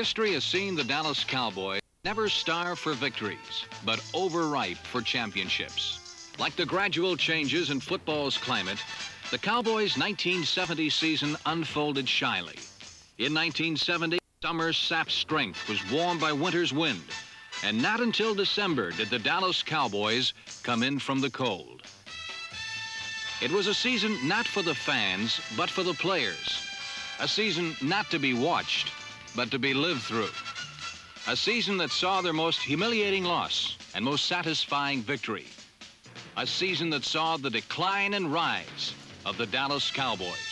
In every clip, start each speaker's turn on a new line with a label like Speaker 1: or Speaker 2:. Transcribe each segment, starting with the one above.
Speaker 1: History has seen the Dallas Cowboys never starve for victories, but overripe for championships. Like the gradual changes in football's climate, the Cowboys' 1970 season unfolded shyly. In 1970, summer's sap strength was warmed by winter's wind, and not until December did the Dallas Cowboys come in from the cold. It was a season not for the fans, but for the players. A season not to be watched, but to be lived through. A season that saw their most humiliating loss and most satisfying victory. A season that saw the decline and rise of the Dallas Cowboys.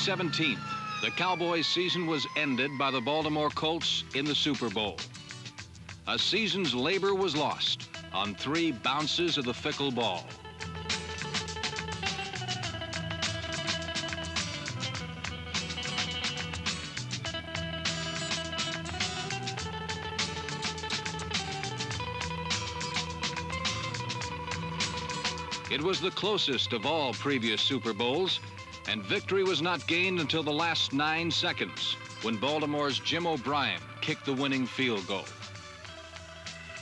Speaker 1: 17th, the Cowboys' season was ended by the Baltimore Colts in the Super Bowl. A season's labor was lost on three bounces of the fickle ball. It was the closest of all previous Super Bowls, and victory was not gained until the last nine seconds when Baltimore's Jim O'Brien kicked the winning field goal.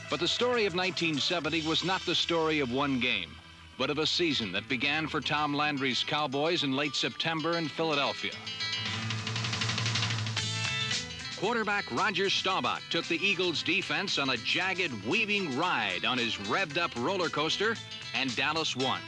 Speaker 1: But the story of 1970 was not the story of one game, but of a season that began for Tom Landry's Cowboys in late September in Philadelphia. Quarterback Roger Staubach took the Eagles defense on a jagged, weaving ride on his revved up roller coaster, and Dallas won.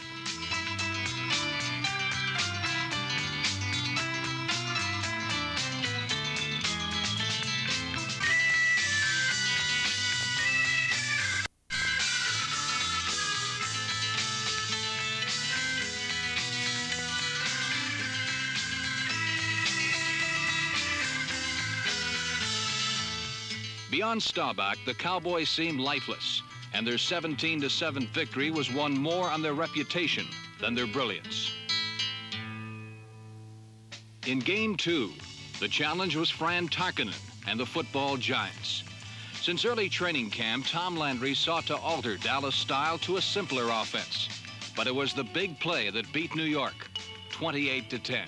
Speaker 1: Beyond Staubach, the Cowboys seemed lifeless, and their 17 7 victory was won more on their reputation than their brilliance. In game two, the challenge was Fran Tarkenton and the football giants. Since early training camp, Tom Landry sought to alter Dallas' style to a simpler offense. But it was the big play that beat New York, 28 to 10.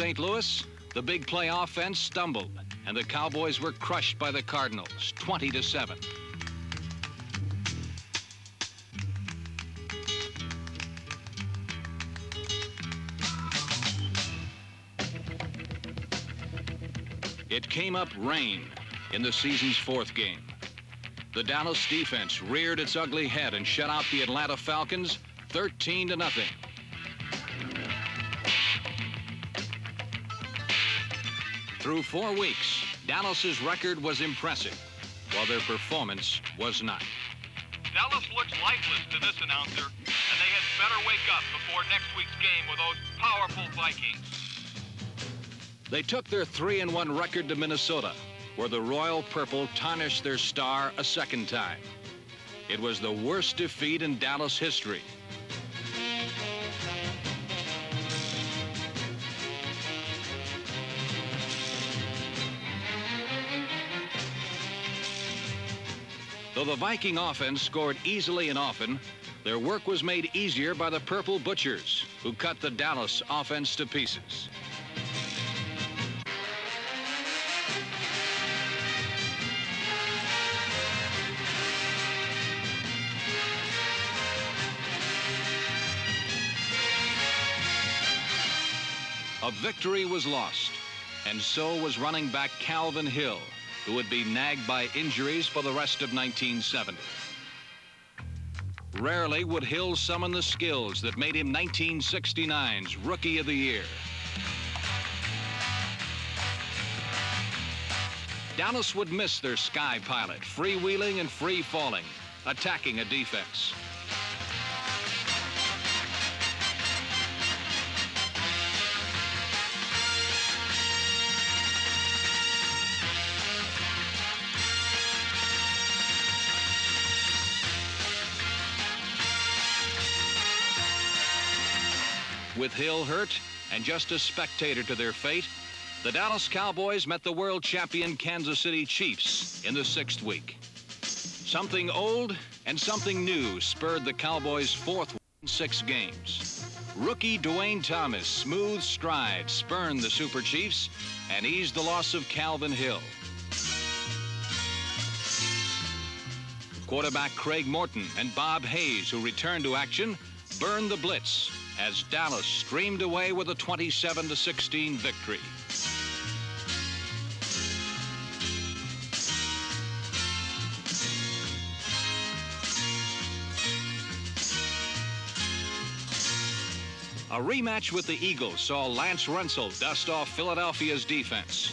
Speaker 1: St. Louis, the big play offense stumbled, and the Cowboys were crushed by the Cardinals, 20 to 7. It came up rain in the season's fourth game. The Dallas defense reared its ugly head and shut out the Atlanta Falcons 13 to nothing. Through four weeks, Dallas's record was impressive, while their performance was not.
Speaker 2: Dallas looks lifeless to this announcer, and they had better wake up before next week's game with those powerful Vikings.
Speaker 1: They took their 3 and 1 record to Minnesota, where the Royal Purple tarnished their star a second time. It was the worst defeat in Dallas history. Though the Viking offense scored easily and often, their work was made easier by the Purple Butchers, who cut the Dallas offense to pieces. A victory was lost, and so was running back Calvin Hill, who would be nagged by injuries for the rest of 1970. Rarely would Hill summon the skills that made him 1969's Rookie of the Year. Dallas would miss their sky pilot, freewheeling and free falling, attacking a defense. With Hill hurt and just a spectator to their fate, the Dallas Cowboys met the world champion Kansas City Chiefs in the sixth week. Something old and something new spurred the Cowboys' fourth in six games. Rookie Duane Thomas' smooth stride spurned the Super Chiefs and eased the loss of Calvin Hill. Quarterback Craig Morton and Bob Hayes, who returned to action, burned the blitz as Dallas streamed away with a 27 16 victory. A rematch with the Eagles saw Lance Rentzel dust off Philadelphia's defense.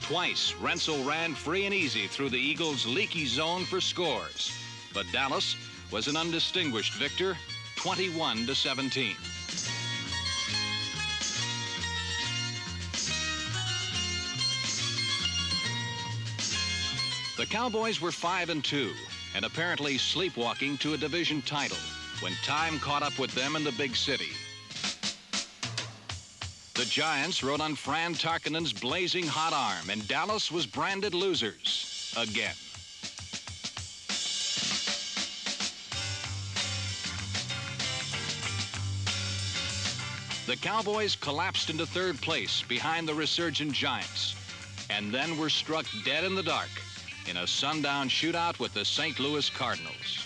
Speaker 1: Twice, Rentzel ran free and easy through the Eagles' leaky zone for scores. But Dallas was an undistinguished victor 21 to 17. The Cowboys were 5 and 2 and apparently sleepwalking to a division title when time caught up with them in the big city. The Giants rode on Fran Tarkenton's blazing hot arm and Dallas was branded losers again. Cowboys collapsed into third place behind the resurgent Giants and then were struck dead in the dark in a sundown shootout with the St. Louis Cardinals.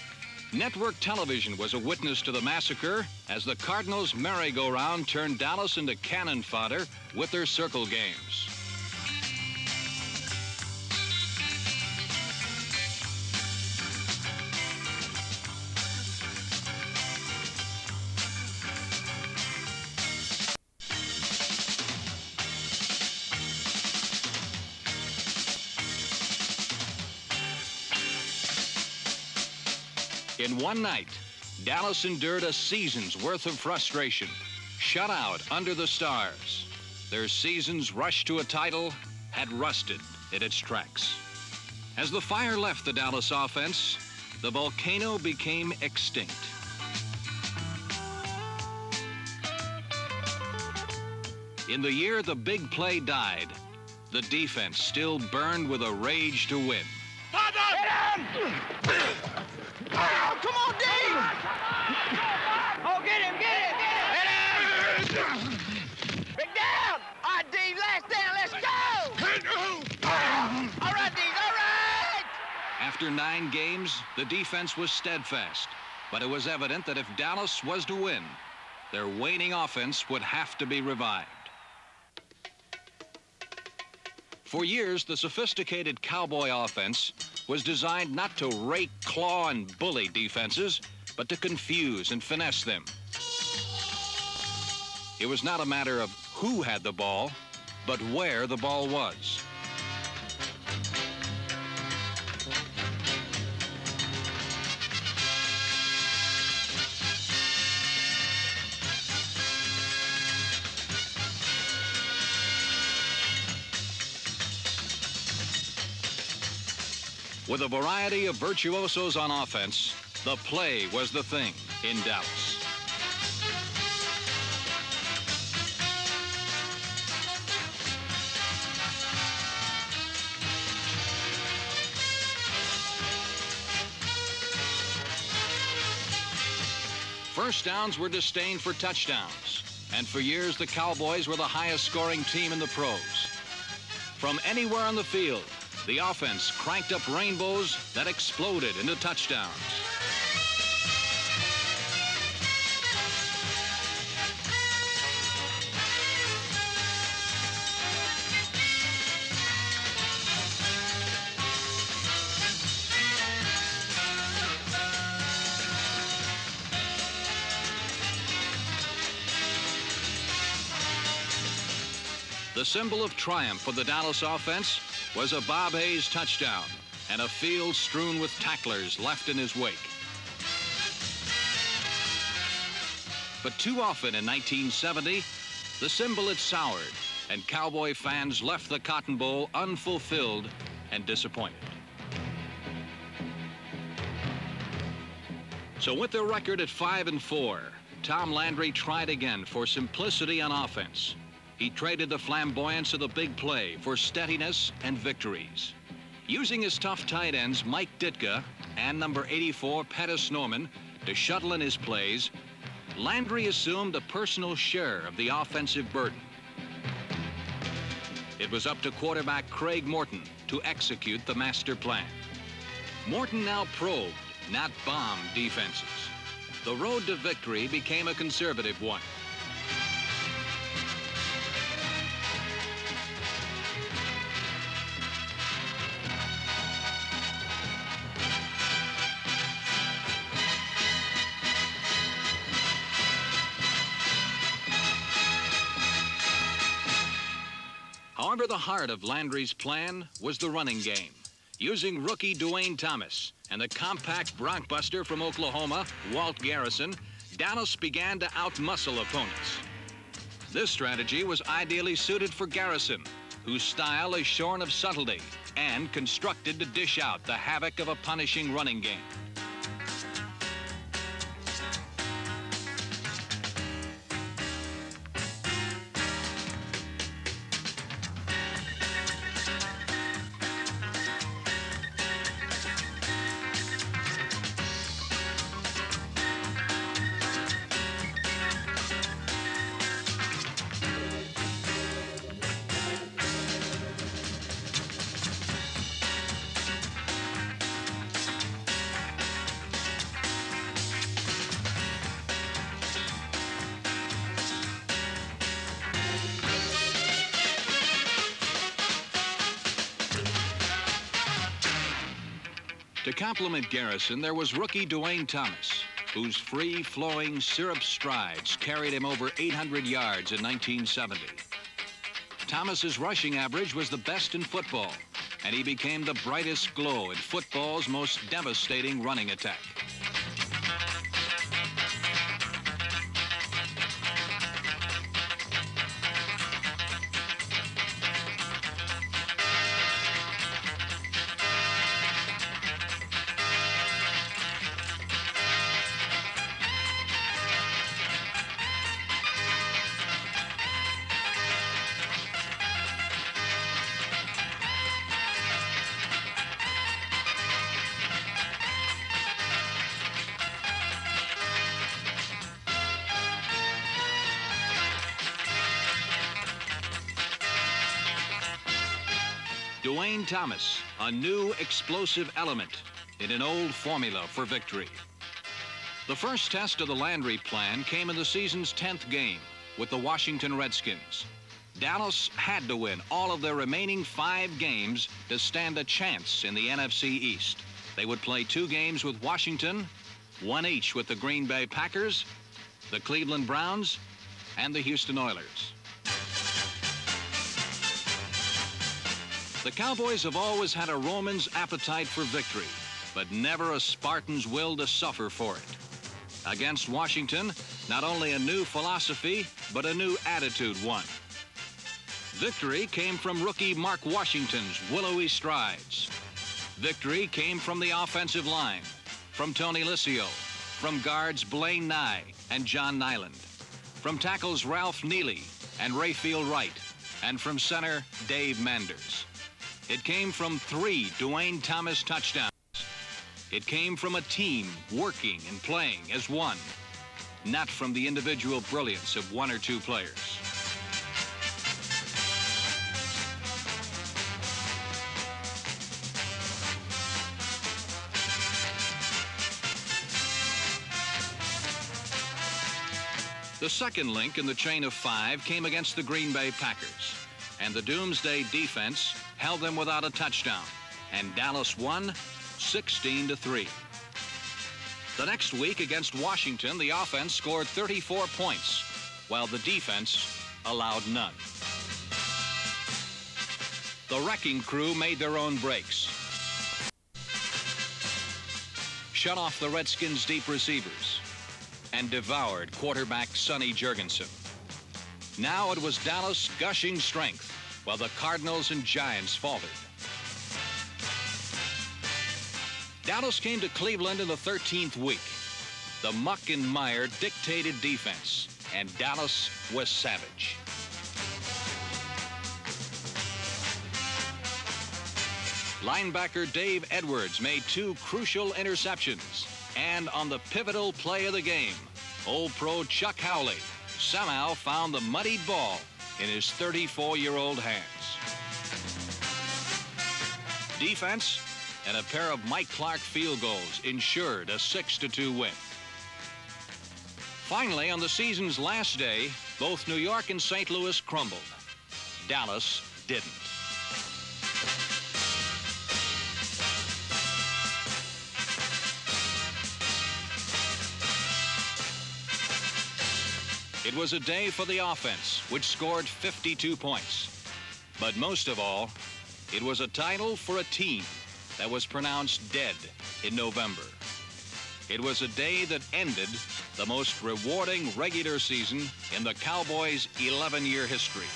Speaker 1: Network television was a witness to the massacre as the Cardinals' merry-go-round turned Dallas into cannon fodder with their circle games. In one night, Dallas endured a season's worth of frustration, shut out under the stars. Their season's rush to a title had rusted in its tracks. As the fire left the Dallas offense, the volcano became extinct. In the year the big play died, the defense still burned with a rage to win.
Speaker 3: Oh, come on, Dave! Oh, get him, get him, get him! Big down! All right, Dave, last down, let's go! All right, Dave, all right!
Speaker 1: After nine games, the defense was steadfast, but it was evident that if Dallas was to win, their waning offense would have to be revived. For years, the sophisticated cowboy offense was designed not to rake, claw, and bully defenses, but to confuse and finesse them. It was not a matter of who had the ball, but where the ball was. With a variety of virtuosos on offense, the play was the thing in Dallas. First downs were disdained for touchdowns, and for years the Cowboys were the highest scoring team in the pros. From anywhere on the field, the offense cranked up rainbows that exploded into touchdowns. The symbol of triumph for the Dallas offense was a Bob Hayes touchdown and a field strewn with tacklers left in his wake. But too often in 1970, the symbol had soured and Cowboy fans left the Cotton Bowl unfulfilled and disappointed. So with their record at 5 and 4, Tom Landry tried again for simplicity on offense. He traded the flamboyance of the big play for steadiness and victories. Using his tough tight ends Mike Ditka and number 84 Pettis Norman to shuttle in his plays, Landry assumed a personal share of the offensive burden. It was up to quarterback Craig Morton to execute the master plan. Morton now probed not bomb defenses. The road to victory became a conservative one. The heart of Landry's plan was the running game, using rookie Duane Thomas and the compact Brockbuster from Oklahoma, Walt Garrison, Dallas began to outmuscle opponents. This strategy was ideally suited for Garrison, whose style is shorn of subtlety and constructed to dish out the havoc of a punishing running game. To complement Garrison, there was rookie Duane Thomas, whose free-flowing syrup strides carried him over 800 yards in 1970. Thomas's rushing average was the best in football, and he became the brightest glow in football's most devastating running attack. Duane Thomas, a new explosive element in an old formula for victory. The first test of the Landry plan came in the season's 10th game with the Washington Redskins. Dallas had to win all of their remaining five games to stand a chance in the NFC East. They would play two games with Washington, one each with the Green Bay Packers, the Cleveland Browns, and the Houston Oilers. The Cowboys have always had a Roman's appetite for victory, but never a Spartan's will to suffer for it. Against Washington, not only a new philosophy, but a new attitude won. Victory came from rookie Mark Washington's willowy strides. Victory came from the offensive line, from Tony Liscio, from guards Blaine Nye and John Niland, from tackles Ralph Neely and Rayfield Wright, and from center Dave Manders. It came from three Duane Thomas touchdowns. It came from a team working and playing as one, not from the individual brilliance of one or two players. The second link in the chain of five came against the Green Bay Packers, and the Doomsday defense held them without a touchdown, and Dallas won 16 to 3. The next week against Washington, the offense scored 34 points, while the defense allowed none. the wrecking crew made their own breaks. Shut off the Redskins' deep receivers and devoured quarterback Sonny Jurgensen. Now it was Dallas gushing strength while the Cardinals and Giants faltered. Dallas came to Cleveland in the 13th week. The muck and mire dictated defense, and Dallas was savage. Linebacker Dave Edwards made two crucial interceptions. And on the pivotal play of the game, old pro Chuck Howley somehow found the muddied ball in his 34-year-old hands. Defense and a pair of Mike Clark field goals ensured a 6-2 win. Finally, on the season's last day, both New York and St. Louis crumbled. Dallas didn't. It was a day for the offense, which scored 52 points. But most of all, it was a title for a team that was pronounced dead in November. It was a day that ended the most rewarding regular season in the Cowboys' 11-year history.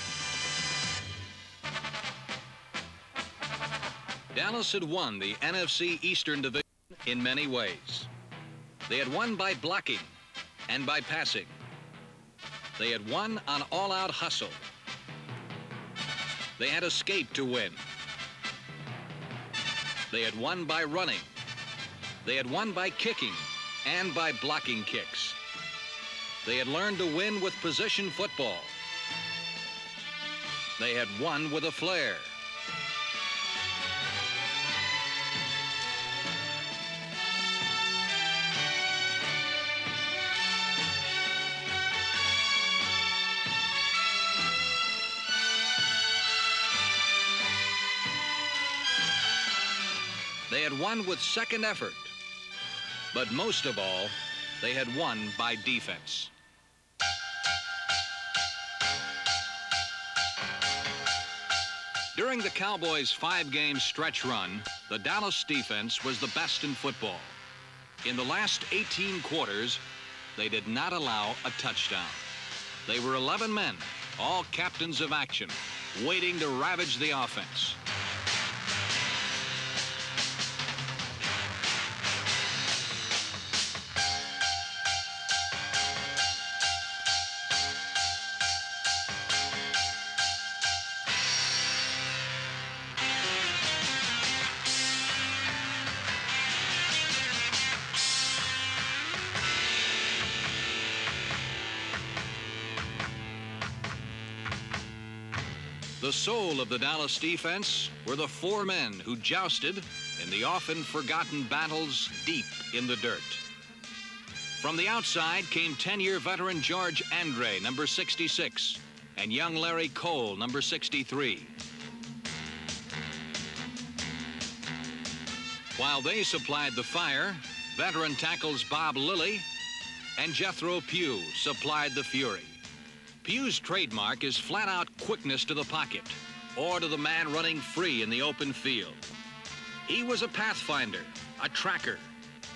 Speaker 1: Dallas had won the NFC Eastern Division in many ways. They had won by blocking and by passing. They had won on all-out hustle. They had escaped to win. They had won by running. They had won by kicking and by blocking kicks. They had learned to win with position football. They had won with a flair. They had won with second effort. But most of all, they had won by defense. During the Cowboys' five-game stretch run, the Dallas defense was the best in football. In the last 18 quarters, they did not allow a touchdown. They were 11 men, all captains of action, waiting to ravage the offense. Soul of the Dallas defense were the four men who jousted in the often forgotten battles deep in the dirt. From the outside came 10-year veteran George Andrie, number 66, and young Larry Cole, number 63. While they supplied the fire, veteran tackles Bob Lilly and Jethro Pugh supplied the fury. Pugh's trademark is flat-out quickness to the pocket or to the man running free in the open field. He was a pathfinder, a tracker,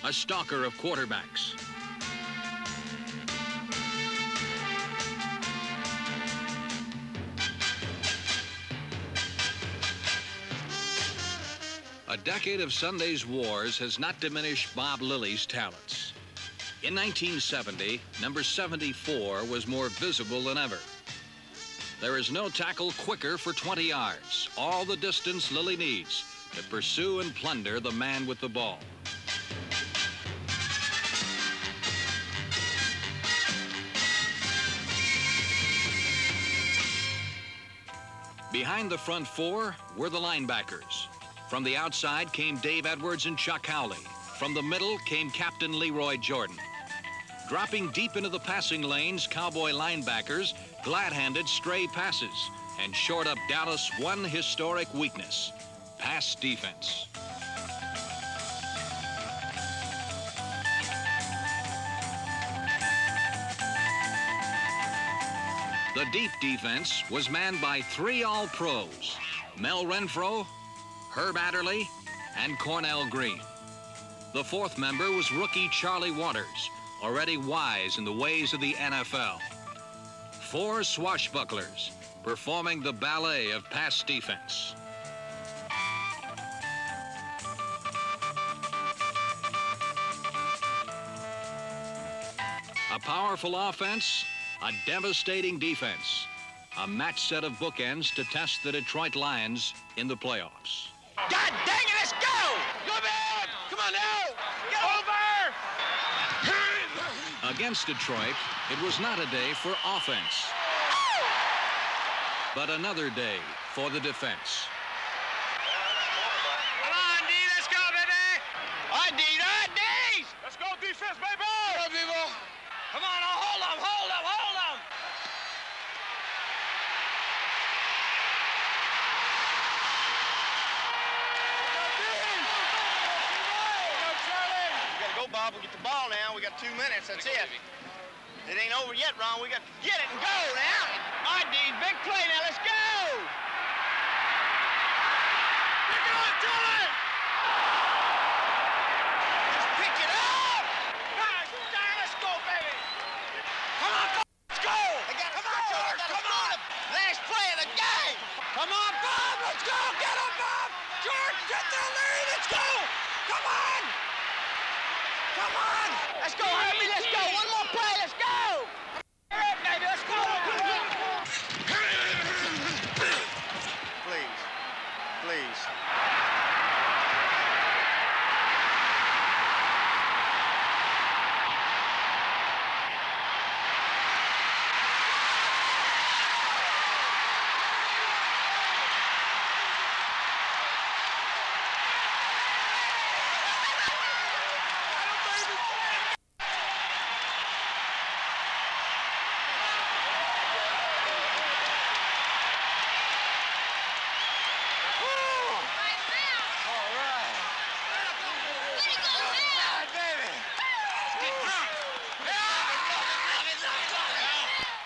Speaker 1: a stalker of quarterbacks. A decade of Sunday's wars has not diminished Bob Lilly's talents. In 1970, number 74 was more visible than ever. There is no tackle quicker for 20 yards, all the distance Lilly needs to pursue and plunder the man with the ball. Behind the front four were the linebackers. From the outside came Dave Edwards and Chuck Howley. From the middle came Captain Lee Roy Jordan. Dropping deep into the passing lanes, Cowboy linebackers glad-handed stray passes and shored up Dallas' one historic weakness, pass defense. The deep defense was manned by three All-Pros, Mel Renfro, Herb Adderley, and Cornell Green. The fourth member was rookie Charlie Waters, already wise in the ways of the NFL. Four swashbucklers performing the ballet of pass defense. A powerful offense, a devastating defense. A match set of bookends to test the Detroit Lions in the playoffs.
Speaker 3: God dang it, let's go! Go man! Come on now! Get over!
Speaker 1: Against Detroit, it was not a day for offense, but another day for the defense.
Speaker 3: Come on, D, let's go, baby! All right, D, all right, D! Let's go defense, baby! Come on, people! Come on, now, hold them, hold them, hold them! We gotta go, Bob. We get the ball now. We got two minutes. That's it. It ain't over yet, Ron. We got to get it and go now. All right, D, big play now. Let's go! Pick it up, Charlie! Just pick it up! Right, down, let's go, baby! Come on, Bob, let's go! Come on, George, come on! Last play of the game! Come on, Bob, let's go! Get him, Bob! George, get the lead, let's go! Come on! Come on! Let's go, Herbie, let's go! One more play, let's go! Hurry up, baby, let's go! Please, please.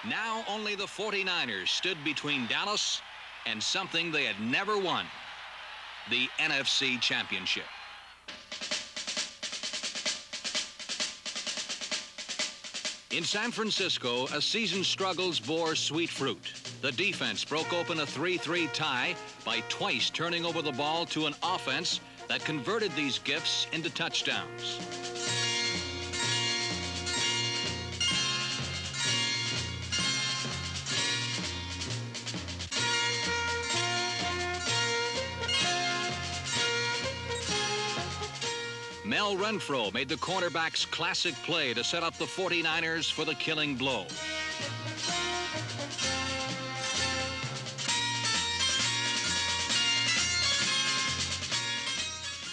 Speaker 1: Now only the 49ers stood between Dallas and something they had never won, the NFC Championship. In San Francisco, a season's struggles bore sweet fruit. The defense broke open a 3-3 tie by twice turning over the ball to an offense that converted these gifts into touchdowns. Mel Renfro made the cornerback's classic play to set up the 49ers for the killing blow.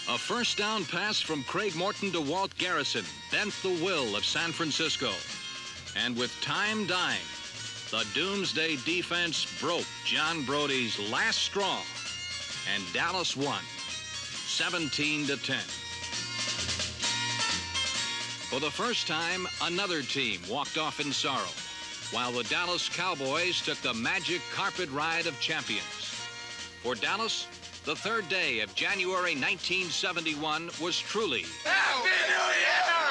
Speaker 1: A first down pass from Craig Morton to Walt Garrison bent the will of San Francisco. And with time dying, the Doomsday defense broke John Brodie's last straw, and Dallas won 17 to 10. For the first time, another team walked off in sorrow, while the Dallas Cowboys took the magic carpet ride of champions. For Dallas, the third day of January 1971 was truly
Speaker 3: Happy New Year!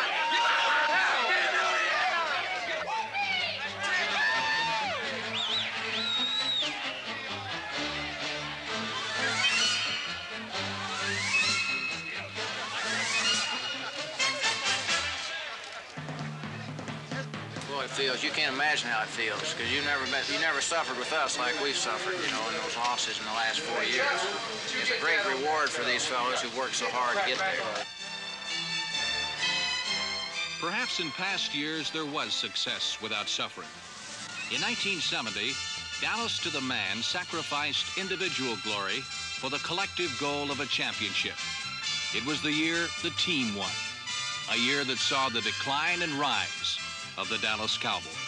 Speaker 4: Feels. You can't imagine how it feels because you never met, you never suffered with us like we've suffered, you know, in those losses in the last four years. It's a great reward for these fellows who worked so hard to get there.
Speaker 1: Perhaps in past years there was success without suffering. In 1970, Dallas to the man sacrificed individual glory for the collective goal of a championship. It was the year the team won, a year that saw the decline and rise of the Dallas Cowboys.